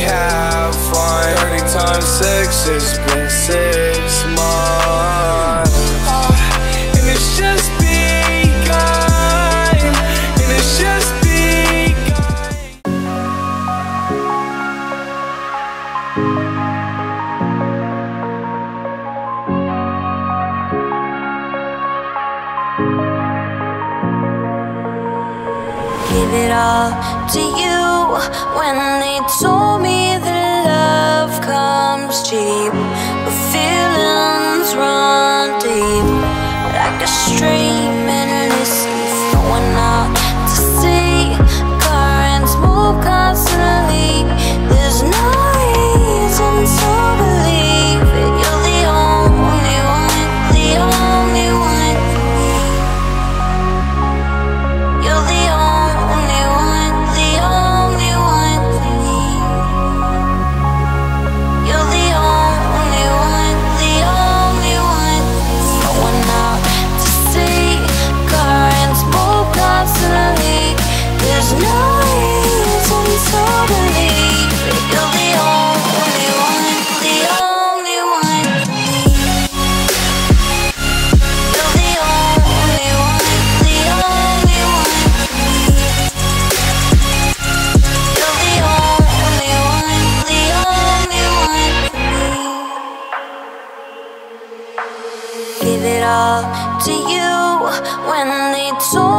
have fun. 30 times 6 is to you when they told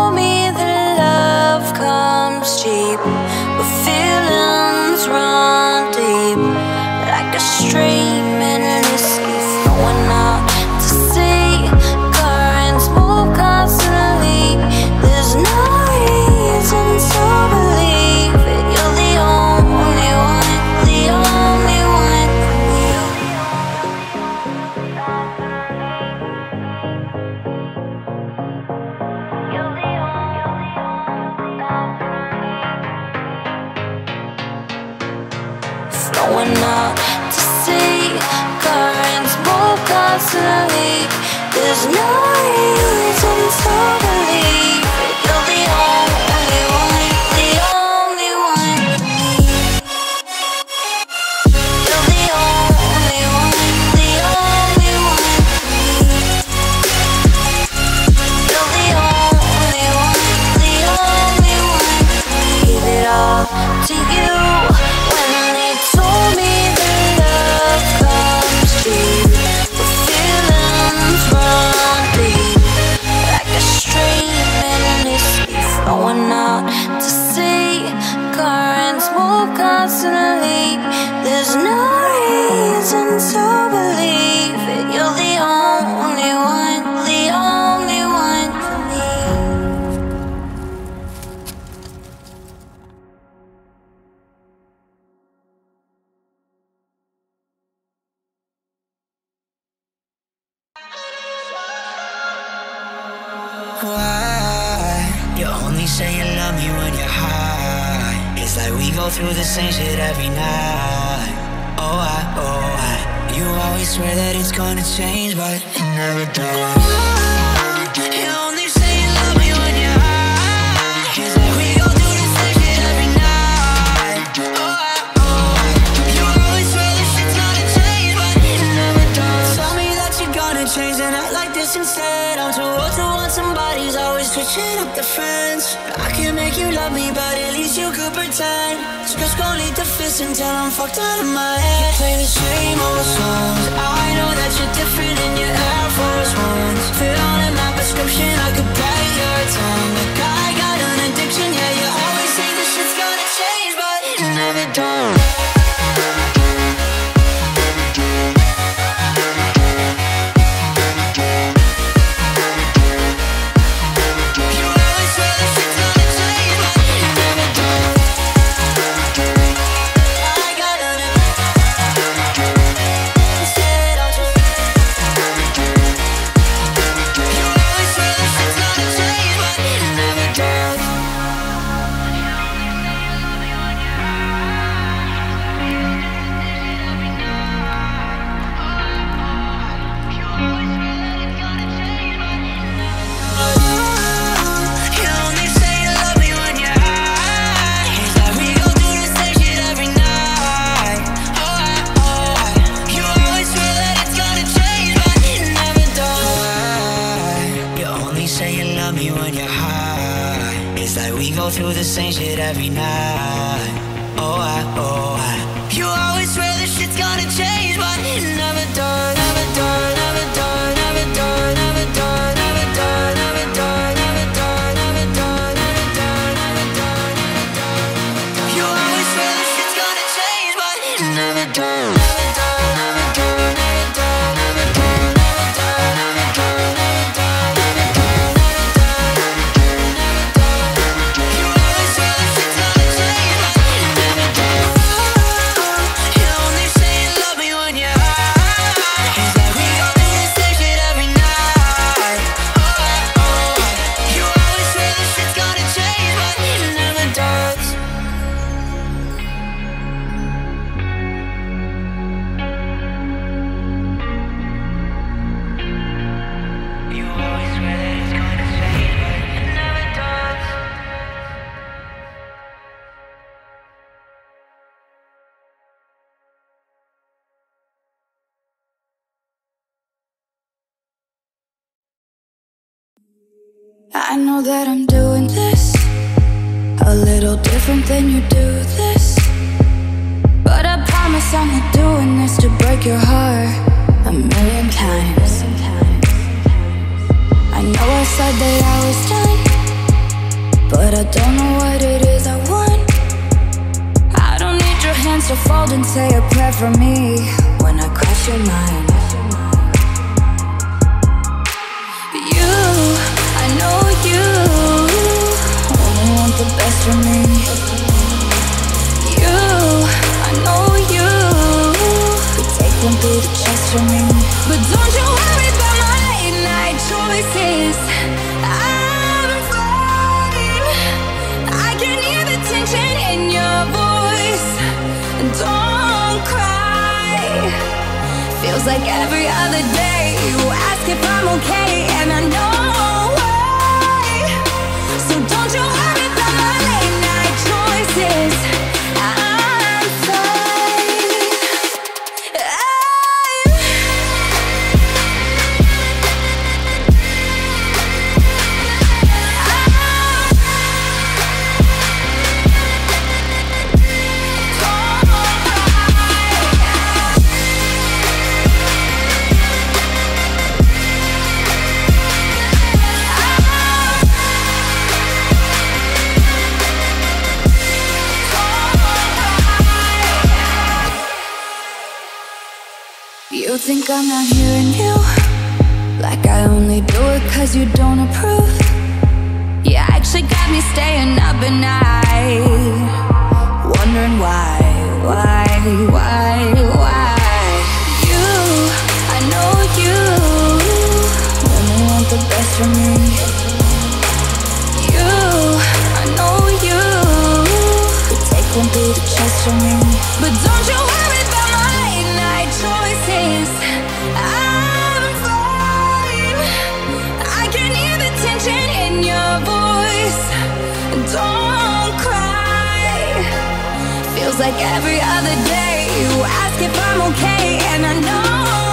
There's no instead. I'm too old to want somebody's always switching up the friends. I can make you love me, but at least you could pretend. Just gon' lead the fist until I'm fucked out of my head. You play the same old songs. I know that you're different in your Air Force Ones. on my prescription, I could pay your time. Like I got an addiction. I know that I'm doing this a little different than you do this. But I promise I'm not doing this to break your heart a million times. I know I said that I was done, but I don't know what it is I want. I don't need your hands to fold and say a prayer for me when I cross your mind. You, for me. You, I know you could take for me. But don't you worry about my late night choices. I'm fine. I can hear the tension in your voice. Don't cry. Feels like every other day you ask if I'm okay, and I know think I'm not hearing you? Like I only do it cause you don't approve. You actually got me staying up at night. Wondering why, why, why, why? You, I know you only want the best for me. You, I know you could take one through the chest for me. But like every other day. You ask if I'm okay, and I know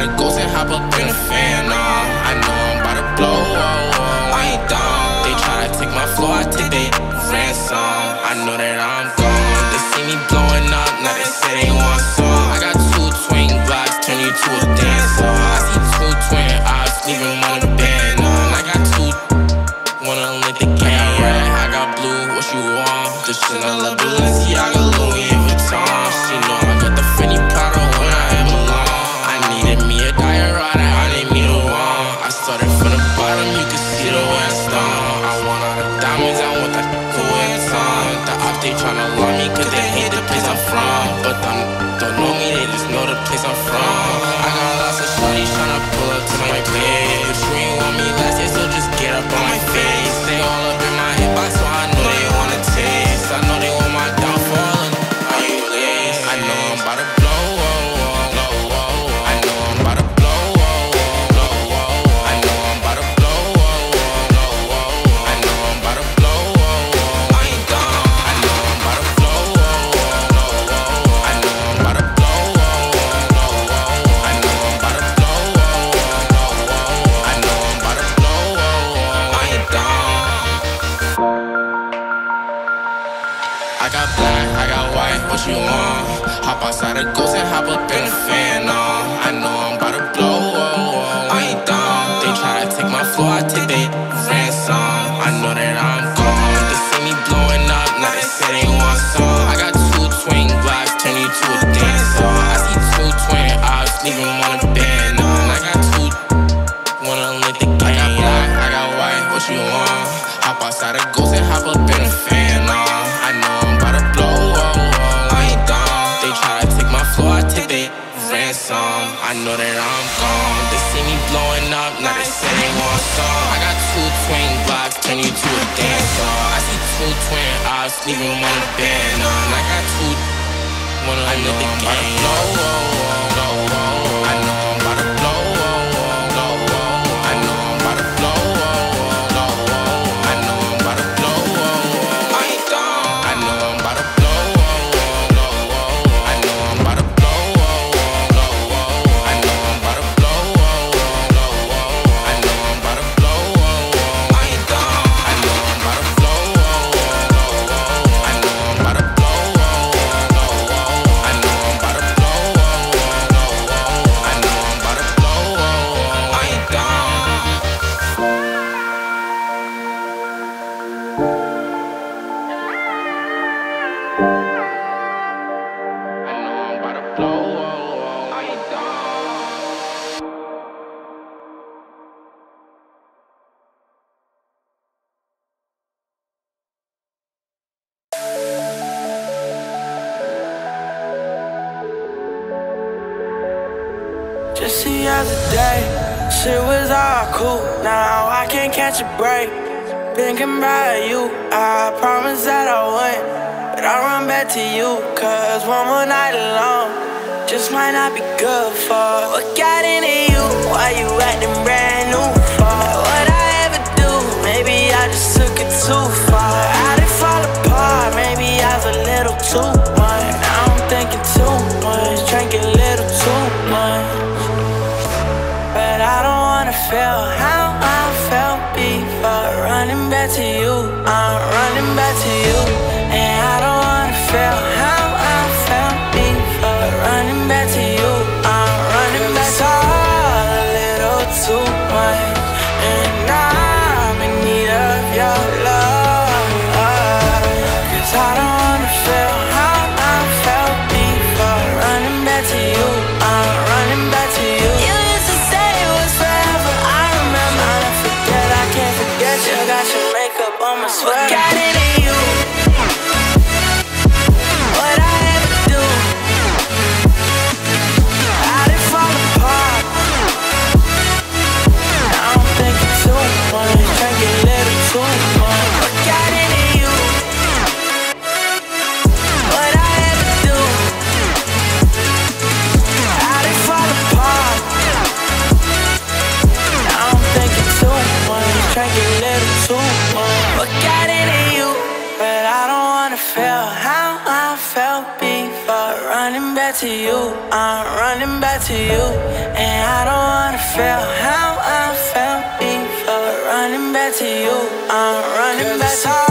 Got a ghost and hop up in the Phantom. I know I'm about to blow, oh, oh, I ain't dumb. They try to take my floor, I take they ransom. I know that I'm gone. They see me blowing up, now they say they want some. I got two twin Glocks, turn you to a dancer. I see two twin eyes, leaving my got a ghost and hop up in a Phantom. I know I'm about to blow, oh, oh, I ain't dumb. They try to take my floor, I take they ransom. I know that I'm gone. They see me blowing up, now they say they want some. I got two twin Glocks, turn you to a dance dancer. I see two twin eyes, leaving one a band on. I got two, one I know the I'm about to blow, oh, oh, oh, oh, oh. can't catch a break. Thinking about you, I promise that I won't. But I'll run back to you, cause one more night alone just might not be good for what got into you. Why you acting brand new for what I ever do? Maybe I just took it too far. I did fall apart, maybe I was a little too much. Now I'm thinking too much, drinking a little too much. But I don't wanna feel alright. feel how I felt before. Running back to you, I'm running back to you. And I don't wanna feel how I felt before. Running back to you, I'm running back to you.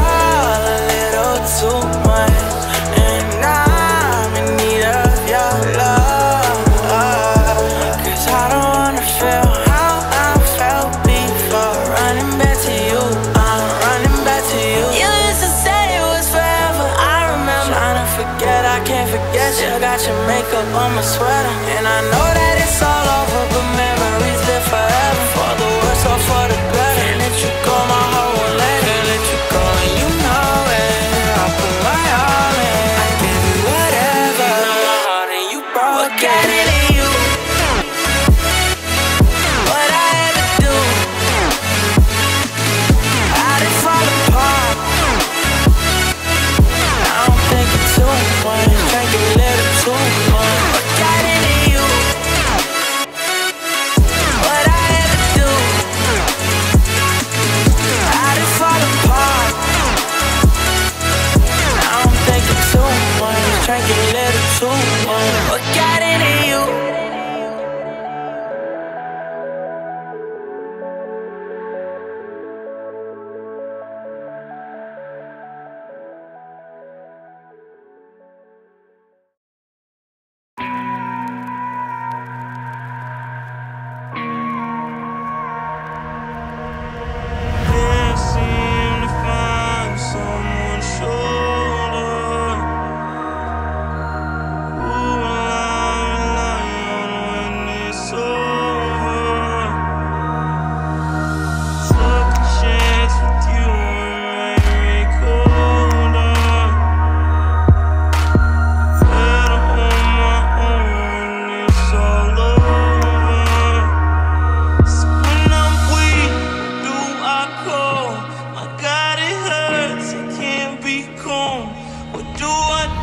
home. We'll do what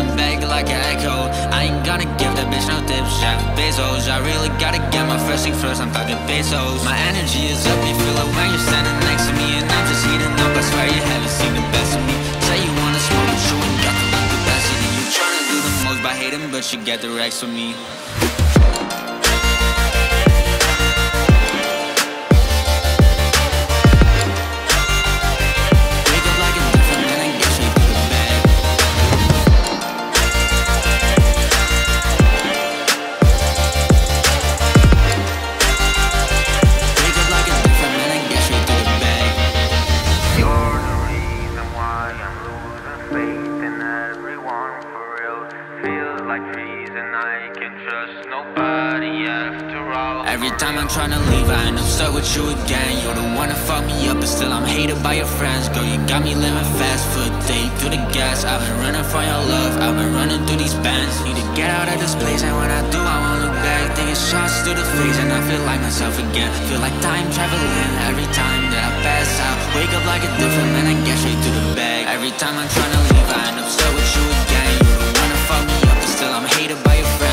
coming back like an echo. I ain't gonna give that bitch no tips, Jeff Bezos I really gotta get my first thing first, I'm talking pesos. My energy is up, you feel it when you're standing next to me. And I'm just heating up, I swear you haven't seen the best of me. Say you wanna smoke, but you got the capacity You tryna do the most by hating, but you get the racks from me like trees and I can trust nobody after all. Every time I'm tryna leave, I end up stuck with you again. You don't wanna fuck me up, but still I'm hated by your friends. Girl, you got me living fast, foot deep through the gas. I've been running from your love, I've been running through these bands. Need to get out of this place, and when I do, I won't look back. Taking shots through the face, and I feel like myself again. Feel like time traveling every time that I pass out Wake up like a different man and get straight to the bag. Every time I'm tryna leave, I end up stuck with you again hated by your friends